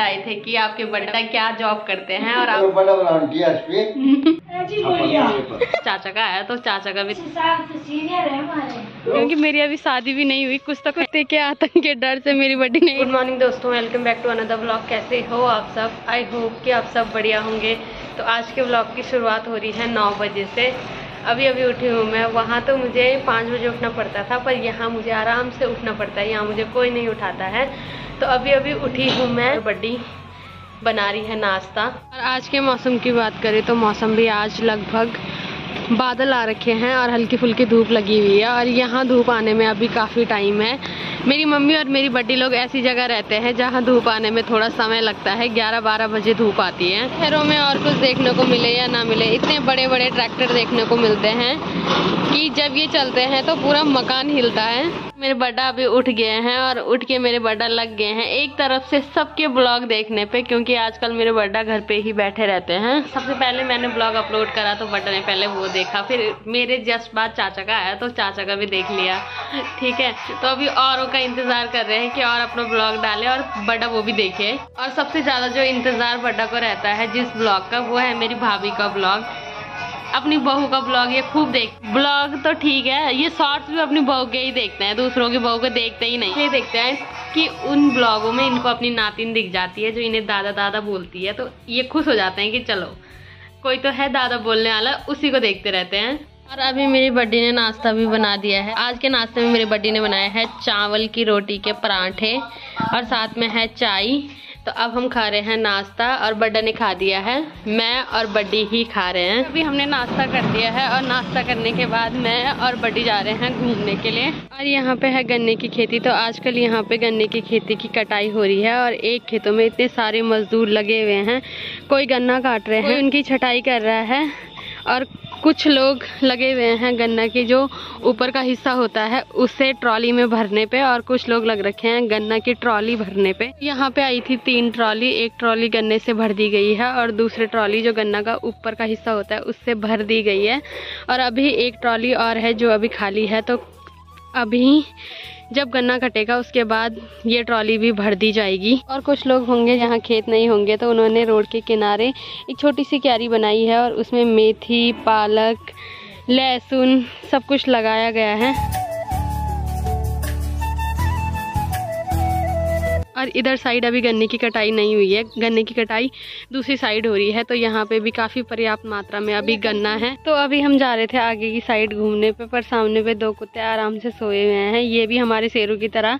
आए थे कि आपके बड्डा क्या जॉब करते हैं और आप बड़ा बड़ा आंटी चाचा का आया तो चाचा का भी क्योंकि मेरी अभी शादी भी नहीं हुई कुछ तो कुत्ते के आतंक के डर से मेरी बड्डी नहीं गुड मॉर्निंग दोस्तों welcome back to another blog कैसे हो आप सब? आई होप कि आप सब बढ़िया होंगे। तो आज के ब्लॉग की शुरुआत हो रही है नौ बजे से। अभी अभी उठी हूँ मैं। वहाँ तो मुझे पाँच बजे उठना पड़ता था, पर यहाँ मुझे आराम से उठना पड़ता है। यहाँ मुझे कोई नहीं उठाता है। तो अभी अभी उठी हूँ मैं। बड्डी बना रही है नाश्ता। और आज के मौसम की बात करें तो मौसम भी आज लगभग बादल आ रखे हैं और हल्की फुल्की धूप लगी हुई है और यहाँ धूप आने में अभी काफ़ी टाइम है। मेरी मम्मी और मेरी बड्डी लोग ऐसी जगह रहते हैं जहाँ धूप आने में थोड़ा समय लगता है। 11-12 बजे धूप आती है। शहरों में और कुछ देखने को मिले या ना मिले, इतने बड़े बड़े ट्रैक्टर देखने को मिलते हैं कि जब ये चलते हैं तो पूरा मकान हिलता है। मेरे बड्डा अभी उठ गए हैं और उठ के मेरे बड्डा लग गए हैं एक तरफ़ से सबके ब्लॉग देखने पे, क्योंकि आजकल मेरे बड्डा घर पे ही बैठे रहते हैं। सबसे पहले मैंने ब्लॉग अपलोड करा तो बड्डा ने पहले वो देखा फिर मेरे जस्ट बाद चाचा का आया तो चाचा का भी देख लिया। ठीक है? तो अभी औरों का इंतज़ार कर रहे हैं कि और अपना ब्लॉग डाले और बड्डा वो भी देखे। और सबसे ज़्यादा जो इंतज़ार बड्डा को रहता है जिस ब्लॉग का, वो है मेरी भाभी का ब्लॉग। अपनी बहू का ब्लॉग ये खूब देख, ब्लॉग तो ठीक है, ये शॉर्ट्स भी अपनी बहू के ही देखते हैं, दूसरों की बहू को देखते ही नहीं। ये देखते हैं कि उन ब्लॉगों में इनको अपनी नातिन दिख जाती है, जो इन्हें दादा दादा बोलती है तो ये खुश हो जाते हैं कि चलो। कोई तो है दादा बोलने वाला, उसी को देखते रहते हैं। और अभी मेरी बड्डी ने नाश्ता भी बना दिया है। आज के नाश्ते में मेरी बड्डी ने बनाया है चावल की रोटी के पराठे और साथ में है चाय। तो अब हम खा रहे हैं नाश्ता और बड्डा ने खा दिया है। मैं और बड्डी ही खा रहे हैं। अभी हमने नाश्ता कर दिया है और नाश्ता करने के बाद मैं और बड्डी जा रहे हैं घूमने के लिए। और यहाँ पे है गन्ने की खेती। तो आजकल यहाँ पे गन्ने की खेती की कटाई हो रही है और एक खेतों में इतने सारे मजदूर लगे हुए हैं। कोई गन्ना काट रहे हैं उनकी छटाई कर रहा है और कुछ लोग लगे हुए हैं गन्ना की जो ऊपर का हिस्सा होता है, उसे ट्रॉली में भरने पे और कुछ लोग लग रखे हैं गन्ना की ट्रॉली भरने पे। यहाँ पे आई थी तीन ट्रॉली, एक ट्रॉली गन्ने से भर दी गई है और दूसरे ट्रॉली जो गन्ना का ऊपर का हिस्सा होता है, उससे भर दी गई है। और अभी एक ट्रॉली और है जो अभी खाली है तो अभी जब गन्ना कटेगा, उसके बाद ये ट्रॉली भी भर दी जाएगी। और कुछ लोग होंगे जहाँ खेत नहीं होंगे तो उन्होंने रोड के किनारे एक छोटी सी क्यारी बनाई है और उसमें मेथी, पालक, लहसुन सब कुछ लगाया गया है। और इधर साइड अभी गन्ने की कटाई नहीं हुई है। गन्ने की कटाई दूसरी साइड हो रही है तो यहाँ पे भी काफ़ी पर्याप्त मात्रा में अभी गन्ना है। तो अभी हम जा रहे थे आगे की साइड घूमने पे, पर सामने पे दो कुत्ते आराम से सोए हुए हैं। ये भी हमारे शेरों की तरह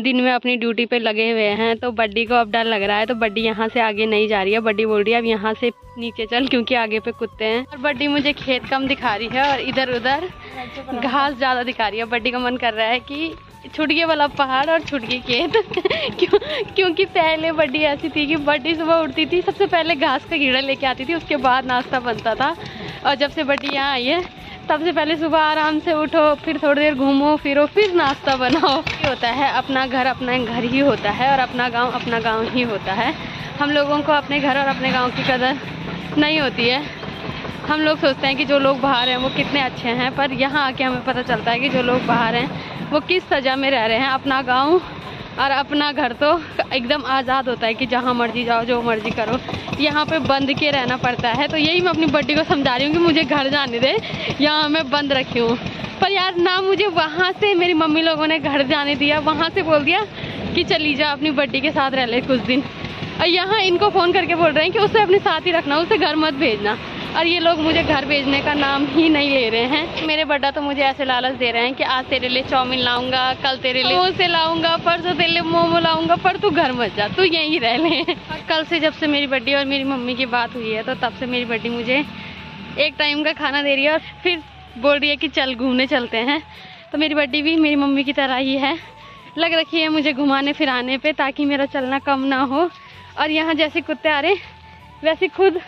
दिन में अपनी ड्यूटी पे लगे हुए हैं। तो बड्डी को अब डर लग रहा है तो बड्डी यहाँ से आगे नहीं जा रही है। बड्डी बोल रही है, अब यहाँ से नीचे चल, क्योंकि आगे पे कुत्ते हैं। और बड्डी मुझे खेत कम दिखा रही है और इधर उधर घास ज़्यादा दिखा रही है। बड्डी का मन कर रहा है कि छुटकी वाला पहाड़ और छुटकी खेत। क्यों, क्योंकि पहले बड्डी ऐसी थी कि बड्डी सुबह उठती थी, सबसे पहले घास का कीड़ा लेके आती थी, उसके बाद नाश्ता बनता था। और जब से बड्डी यहाँ आई है, तब से पहले सुबह आराम से उठो, फिर थोड़ी देर घूमो, फिरो, फिर नाश्ता बनाओ। ये होता है, अपना घर अपना घर ही होता है और अपना गाँव अपना गाँव ही होता है। हम लोगों को अपने घर और अपने गाँव की कदर नहीं होती है। हम लोग सोचते हैं कि जो लोग बाहर हैं वो कितने अच्छे हैं, पर यहाँ आके हमें पता चलता है कि जो लोग बाहर हैं वो किस सज़ा में रह रहे हैं, अपना गाँव और अपना घर तो एकदम आज़ाद होता है कि जहाँ मर्ज़ी जाओ, जो मर्ज़ी करो। यहाँ पे बंद के रहना पड़ता है तो यही मैं अपनी बड्डी को समझा रही हूँ कि मुझे घर जाने दे, यहाँ मैं बंद रखी हूँ। पर यार ना मुझे वहाँ से मेरी मम्मी लोगों ने घर जाने दिया, वहाँ से बोल दिया कि चली जा अपनी बड्डी के साथ रह ले कुछ दिन। और यहाँ इनको फ़ोन करके बोल रहे हैं कि उसे अपने साथ ही रखना, उसे घर मत भेजना। और ये लोग मुझे घर भेजने का नाम ही नहीं ले रहे हैं। मेरे बड्डा तो मुझे ऐसे लालच दे रहे हैं कि आज तेरे लिए चाउमीन लाऊँगा कल तेरे लिए से लाऊँगा परसों तेरे लिए मोमो लाऊँगा पर तू घर मत जा तू यहीं रह ले। और कल से जब से मेरी बड्डी और मेरी मम्मी की बात हुई है तो तब से मेरी बड्डी मुझे एक टाइम का खाना दे रही है और फिर बोल रही है कि चल घूमने चलते हैं। तो मेरी बड्डी भी मेरी मम्मी की तरह ही है। लग रखी है मुझे घुमाने फिराने पे ताकि मेरा चलना कम ना हो। और यहाँ जैसे कुत्ते आ रहे वैसे खुद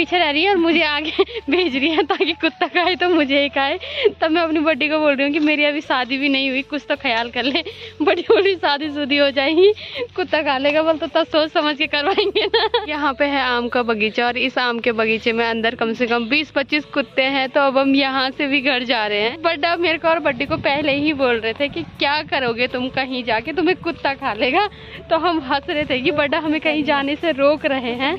पीछे रह रही है और मुझे आगे भेज रही है ताकि कुत्ता खाए तो मुझे ही खाए। तब मैं अपनी बड्डी को बोल रही हूँ कि मेरी अभी शादी भी नहीं हुई, कुछ तो ख्याल कर ले। बड़ी बड़ी शादी शुदी हो जाएगी, कुत्ता खा लेगा, बोल तो तब सोच समझ के करवाएँगे ना। यहाँ पे है आम का बगीचा और इस आम के बगीचे में अंदर कम से कम बीस पच्चीस कुत्ते हैं तो अब हम यहाँ से भी घर जा रहे हैं। बड्डा मेरे को और बड्डी को पहले ही बोल रहे थे कि क्या करोगे तुम कहीं जाके, तुम्हें कुत्ता खा लेगा। तो हम हंस रहे थे कि बड्डा हमें कहीं जाने से रोक रहे हैं।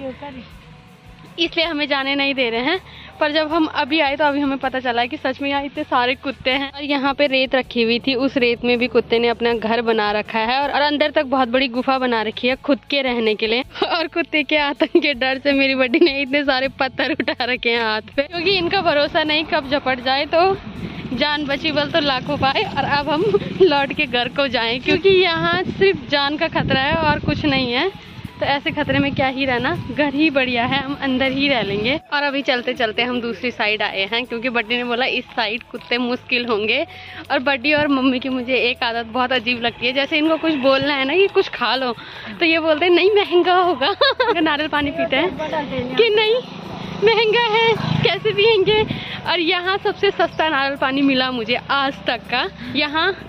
इसलिए हमें जाने नहीं दे रहे हैं। पर जब हम अभी आए तो अभी हमें पता चला है कि सच में यहाँ इतने सारे कुत्ते हैं। और यहाँ पे रेत रखी हुई थी। उस रेत में भी कुत्ते ने अपना घर बना रखा है और, अंदर तक बहुत बड़ी गुफा बना रखी है खुद के रहने के लिए। और कुत्ते के आतंक के डर से मेरी बड्डी ने इतने सारे पत्थर उठा रखे हैं हाथ पे। क्योंकि इनका भरोसा नहीं कब झपट जाए तो जान बची बल तो लाखों पाए। और अब हम लौट के घर को जाएँ क्योंकि यहाँ सिर्फ़ जान का खतरा है और कुछ नहीं है। तो ऐसे खतरे में क्या ही रहना? घर ही बढ़िया है, हम अंदर ही रह लेंगे। और अभी चलते चलते हम दूसरी साइड आए हैं, क्योंकि बड्डी ने बोला इस साइड कुत्ते मुश्किल होंगे। और बड्डी और मम्मी की मुझे एक आदत बहुत अजीब लगती है, जैसे इनको कुछ बोलना है ना कि कुछ खा लो। तो ये बोलते हैं, नहीं, महँगा होगा। नारियल पानी पीते हैं। कि नहीं? महँगा है, कैसे पियेंगे? और यहाँ सबसे सस्ता नारियल पानी मिला मुझे आज तक का। यहाँ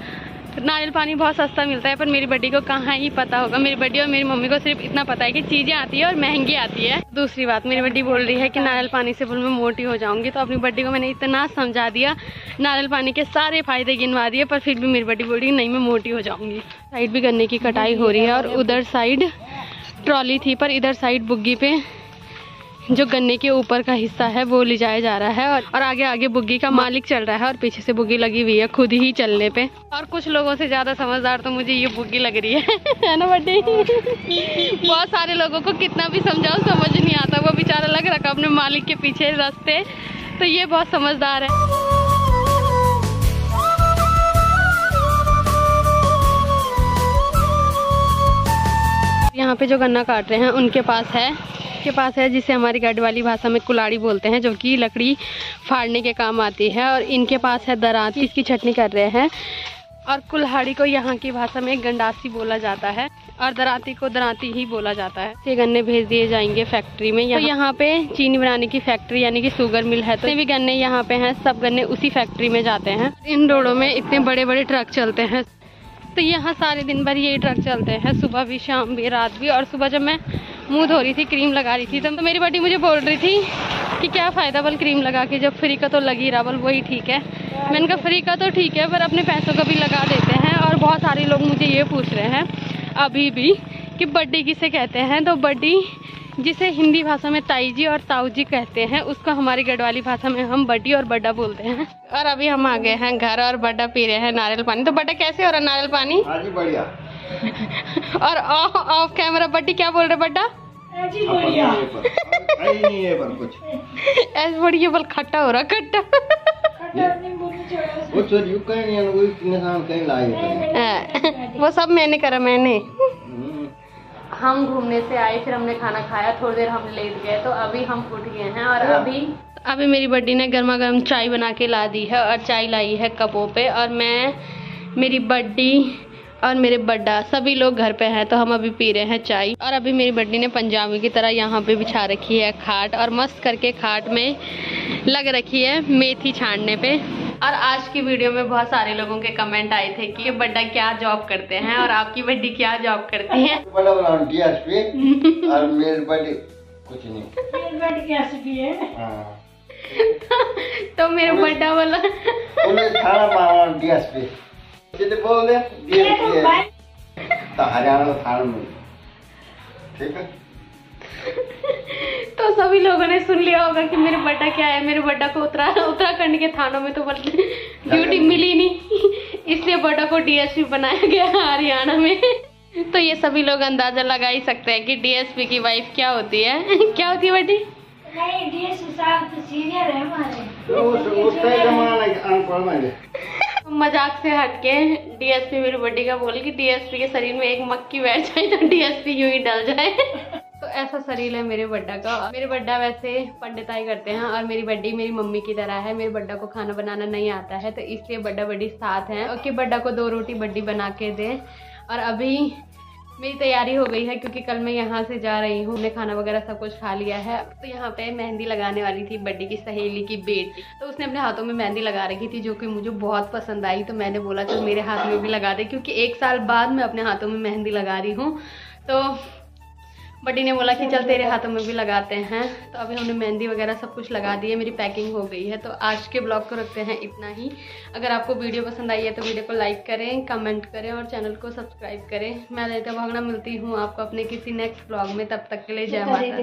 नारियल पानी बहुत सस्ता मिलता है, पर मेरी बड्डी को कहाँ ही पता होगा। मेरी बड्डी और मेरी मम्मी को सिर्फ़ इतना पता है कि चीज़ें आती है और महँगी आती है। दूसरी बात, मेरी बड्डी बोल रही है कि नारियल पानी से बोल मैं मोटी हो जाऊँगी तो अपनी बड्डी को मैंने इतना समझा दिया, नारियल पानी के सारे फ़ायदे गिनवा दिए, पर फिर भी मेरी बड्डी बोल रही नहीं, मैं मोटी हो जाऊँगी। साइड भी गन्ने की कटाई हो रही है और उधर साइड ट्रॉली थी, पर इधर साइड बुग्गी पे जो गन्ने के ऊपर का हिस्सा है वो ले जाया जा रहा है और, और आगे आगे बुग्गी का मालिक चल रहा है और पीछे से बुग्गी लगी हुई है खुद ही चलने पे। और कुछ लोगों से ज़्यादा समझदार तो मुझे ये बुग्गी लग रही है। है ना बड्डी? बहुत सारे लोगों को कितना भी समझाओ समझ नहीं आता। वो बेचारा लग रखा अपने मालिक के पीछे रास्ते। तो ये बहुत समझदार है। यहाँ पे जो गन्ना काट रहे हैं उनके पास है। के पास है, जिसे हमारी गढ़ वाली भाषा में कुलाड़ी बोलते हैं, जो कि लकड़ी फाड़ने के काम आती है, और इनके पास है दरात, इसकी छटनी कर रहे हैं। और कुल्हाड़ी को यहाँ की भाषा में गंडासी बोला जाता है, और दराती को दराती ही बोला जाता है। ये गन्ने भेज दिए जाएँगे फैक्ट्री में। यहाँ तो यहाँ पे चीनी बनाने की फैक्ट्री, यानी कि शुगर मिल है तो भी गन्ने यहाँ पे हैं, सब गन्ने उसी फैक्ट्री में जाते हैं। इन रोडों में इतने बड़े बड़े ट्रक चलते हैं। तो यहाँ सारे दिन भर यही ट्रक चलते हैं, सुबह भी, शाम भी, रात भी, और सुबह जब मैं मुँह धो रही थी क्रीम लगा रही थी तो मेरी बड़ी मुझे बोल रही थी कि क्या फ़ायदा बल क्रीम लगा के जब फ्री का तो लगी रहा बल वही ठीक है। मैंने कहा फ्री का तो ठीक है पर अपने पैसों का भी लगा देते हैं और बहुत सारे लोग मुझे ये पूछ रहे हैं अभी भी कि बड्डी किसे कहते हैं? तो बड्डी जिसे हिंदी भाषा में ताई जी और ताऊ जी कहते हैं उसको हमारी गढ़वाली भाषा में हम बड्डी और बड्डा बोलते हैं। और अभी हम आ गए हैं घर और बड्डा पी रहे हैं नारियल पानी। तो बड्डा कैसे हो रहा है नारियल पानी? हाँ बढ़िया। और ऑफ़ कैमरा बड्डी क्या बोल रहे बड्डा? ऐसी बढ़िया पर। नहीं है पर कुछ। ऐसे बढ़िया बल खट्टा हो रहा खट्टा। वो तो कहीं नहीं वो कहीं लाए हाँ, वो सब मैंने करा मैंने। हम्म, हम घूमने से आए फिर हमने खाना खाया थोड़ी देर हम लेट गए तो अभी हम उठ गए हैं और अभी अभी मेरी बड्डी ने गर्मा गर्म चाय बना के ला दी है और चाय लाई है कपों पे और मैं मेरी बड्डी और मेरे बड्डा सभी लोग घर पे हैं तो हम अभी पी रहे हैं चाय। और अभी मेरी बड्डी ने पंजाबी की तरह यहाँ पे बिछा रखी है खाट और मस्त करके खाट में लग रखी है मेथी छानने पे। और आज की वीडियो में बहुत सारे लोगों के कमेंट आए थे कि बड्डा क्या जॉब करते हैं और आपकी बड्डी क्या जॉब करती है। बड़ा बड़ा और मेरे बड़े। कुछ नहीं। हाँ। तो मेरा बड्डा वाला डीएसपी बोल दे डीएसपी तो हरियाणा थाना में ठीक है तो सभी लोगों ने सुन लिया होगा कि मेरे बड्डा क्या है मेरे बड्डा को उत्तरा उत्तराखंड के थानों में तो ड्यूटी मिली नहीं इसलिए बड्डा को डीएसपी बनाया गया हरियाणा में। तो ये सभी लोग अंदाज़ा लगा ही सकते हैं कि डीएसपी की वाइफ क्या होती है। क्या होती है बड्डी नहीं डीएस साहब तो सीनियर है हमारे। मज़ाक से हटके डीएसपी मेरे बड्डी का बोल कि डीएसपी के शरीर में एक मक्की बैठ जाए तो डीएसपी यूँ ही डल जाए। तो ऐसा शरीर है मेरे बड्डा का। मेरे बड्डा वैसे पंडिताई करते हैं और मेरी बड्डी मेरी मम्मी की तरह है। मेरे बड्डा को खाना बनाना नहीं आता है तो इसलिए बड्डा बड्डी साथ हैं। कि बड्डा को दो रोटी बड्डी बना के दे। और अभी मेरी तैयारी हो गई है क्योंकि कल मैं यहाँ से जा रही हूँ, हमने खाना वगैरह सब कुछ खा लिया है। तो यहाँ पे मेहंदी लगाने वाली थी, बड्डी की सहेली की बेटी। तो उसने अपने हाथों में मेहंदी लगा रखी थी, जो कि मुझे बहुत पसंद आई। तो मैंने बोला, चल मेरे हाथ में भी लगा दे। क्योंकि एक साल बाद मैं अपने हाथों में मेहंदी लगा रही हूँ। तो बड्डी ने बोला कि चल तेरे हाथों में भी लगाते हैं। तो अभी हमने मेहंदी वगैरह सब कुछ लगा दी है, मेरी पैकिंग हो गई है। तो आज के ब्लॉग को रखते हैं इतना ही। अगर आपको वीडियो पसंद आई है तो वीडियो को लाइक करें कमेंट करें और चैनल को सब्सक्राइब करें। मैं ललिता भागना मिलती हूँ आपको अपने किसी नेक्स्ट ब्लॉग में। तब तक के लिए जय माता